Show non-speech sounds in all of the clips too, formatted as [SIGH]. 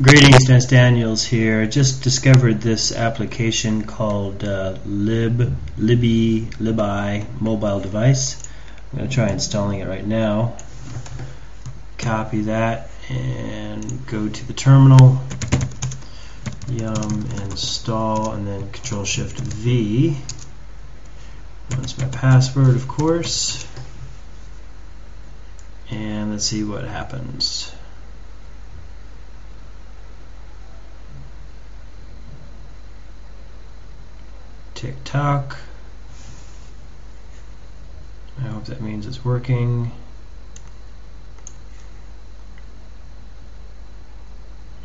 Greetings, Dennis Daniels here. Just discovered this application called uh, lib libby libi mobile device. I'm going to try installing it right now. Copy that and go to the terminal. Yum install and then Control Shift V. That's my password, of course. And let's see what happens. Tick-tock. I hope that means it's working.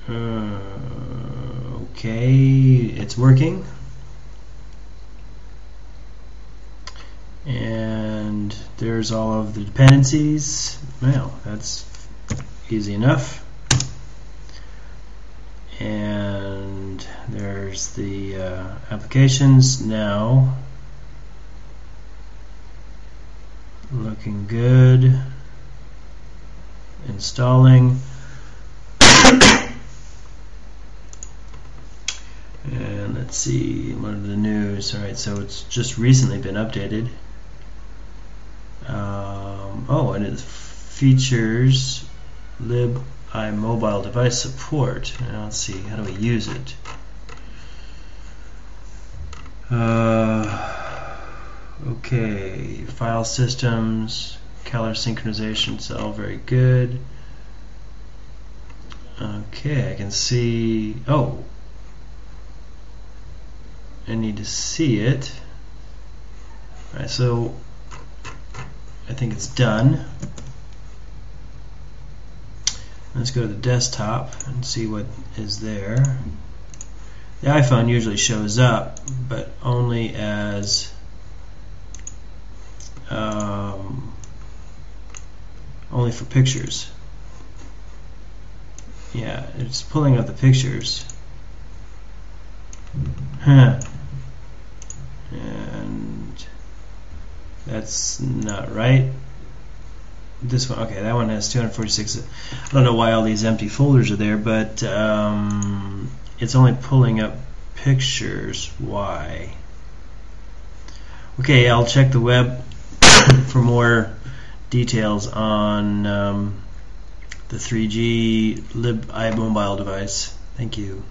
Uh, okay, it's working. And there's all of the dependencies. Well, that's easy enough. And there's the uh, applications now. Looking good. Installing. and let's see, what are the news? Alright, so it's just recently been updated. Um, oh, and it features lib iMobile device support. Now let's see, how do we use it? Uh, okay, file systems, color synchronization, it's all very good. Okay, I can see, oh, I need to see it. Alright, so I think it's done. Let's go to the desktop and see what is there. The iPhone usually shows up, but only as um, only for pictures. Yeah, it's pulling up the pictures. Huh. And that's not right this one, okay, that one has 246. I don't know why all these empty folders are there, but um, it's only pulling up pictures. Why? Okay, I'll check the web [COUGHS] for more details on um, the 3G Lib iMobile device. Thank you.